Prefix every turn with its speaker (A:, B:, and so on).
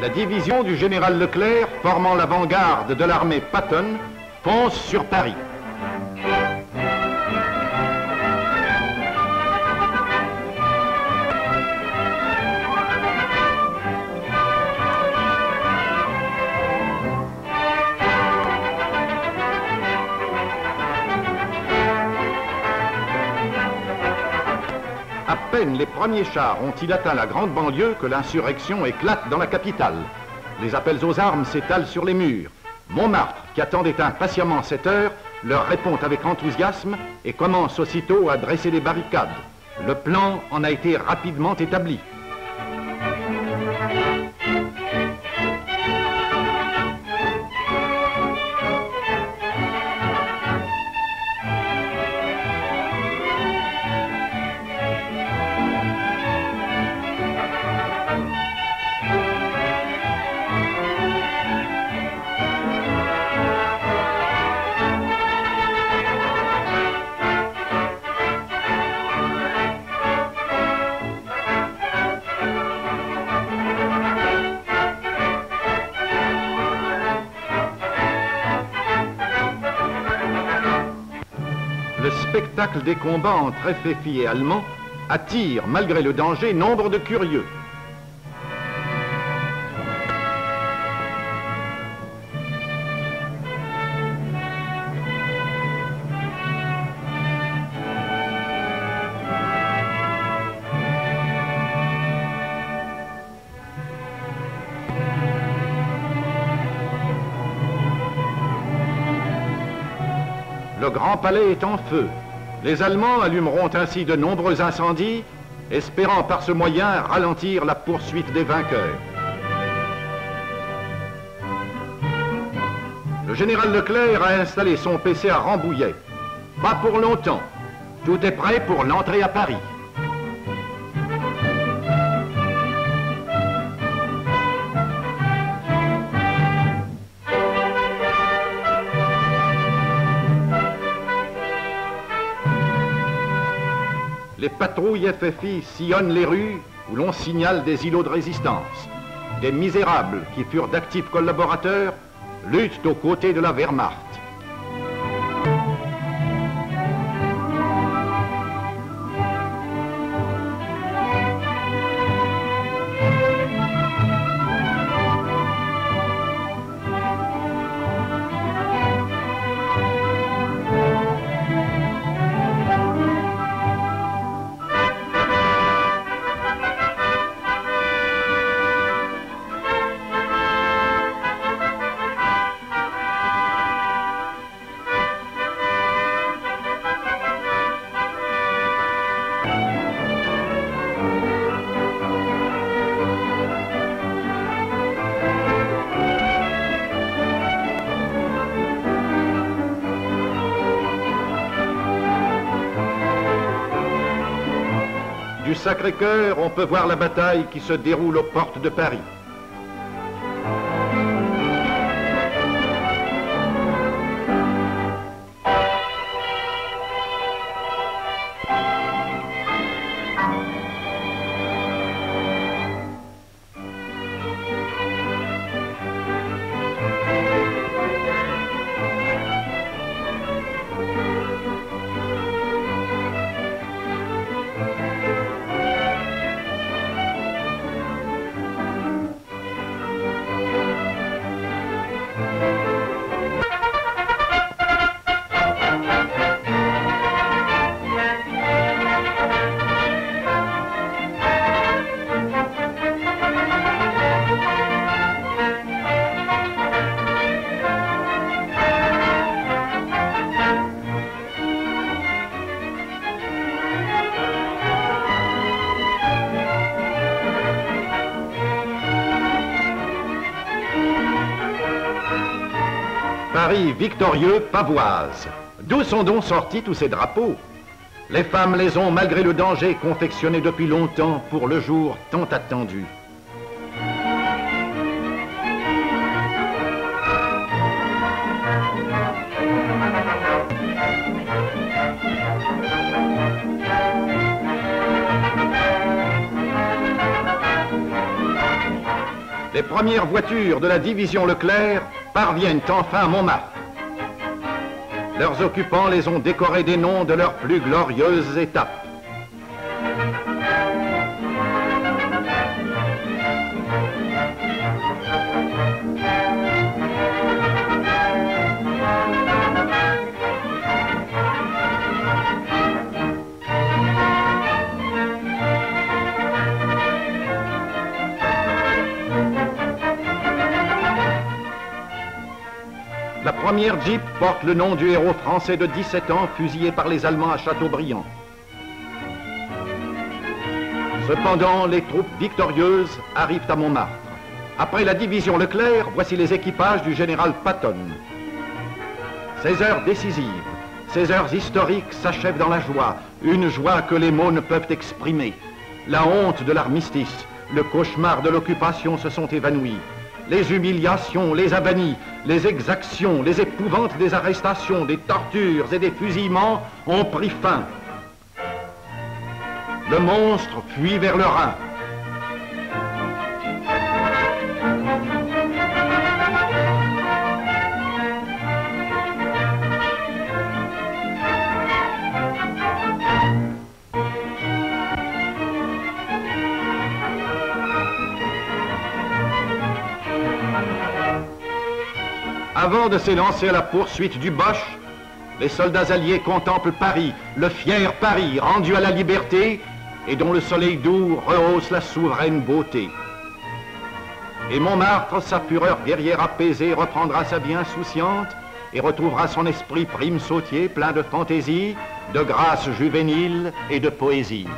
A: la division du général Leclerc, formant l'avant-garde de l'armée Patton, fonce sur Paris. À peine les premiers chars ont-ils atteint la grande banlieue que l'insurrection éclate dans la capitale. Les appels aux armes s'étalent sur les murs. Montmartre, qui attendait impatiemment cette heure, leur répond avec enthousiasme et commence aussitôt à dresser des barricades. Le plan en a été rapidement établi. Le spectacle des combats entre FFI et Allemands attire, malgré le danger, nombre de curieux. Le Grand Palais est en feu. Les Allemands allumeront ainsi de nombreux incendies, espérant par ce moyen ralentir la poursuite des vainqueurs. Le général Leclerc a installé son PC à Rambouillet. Pas pour longtemps. Tout est prêt pour l'entrée à Paris. Les patrouilles FFI sillonnent les rues où l'on signale des îlots de résistance. Des misérables qui furent d'actifs collaborateurs luttent aux côtés de la Wehrmacht. Du Sacré-Cœur, on peut voir la bataille qui se déroule aux portes de Paris. Victorieux pavoise. D'où sont donc sortis tous ces drapeaux? Les femmes les ont, malgré le danger, confectionnés depuis longtemps pour le jour tant attendu. les premières voitures de la division Leclerc parviennent enfin à Montmartre. Leurs occupants les ont décorés des noms de leurs plus glorieuses étapes. La première Jeep porte le nom du héros français de 17 ans fusillé par les Allemands à Châteaubriand. Cependant, les troupes victorieuses arrivent à Montmartre. Après la division Leclerc, voici les équipages du général Patton. Ces heures décisives, ces heures historiques s'achèvent dans la joie, une joie que les mots ne peuvent exprimer. La honte de l'armistice, le cauchemar de l'occupation se sont évanouis les humiliations, les abanis, les exactions, les épouvantes des arrestations, des tortures et des fusillements ont pris fin. Le monstre fuit vers le Rhin. Avant de s'élancer à la poursuite du Boche, les soldats alliés contemplent Paris, le fier Paris rendu à la liberté et dont le soleil doux rehausse la souveraine beauté. Et Montmartre, sa fureur guerrière apaisée, reprendra sa vie insouciante et retrouvera son esprit prime sautier plein de fantaisie, de grâce juvénile et de poésie.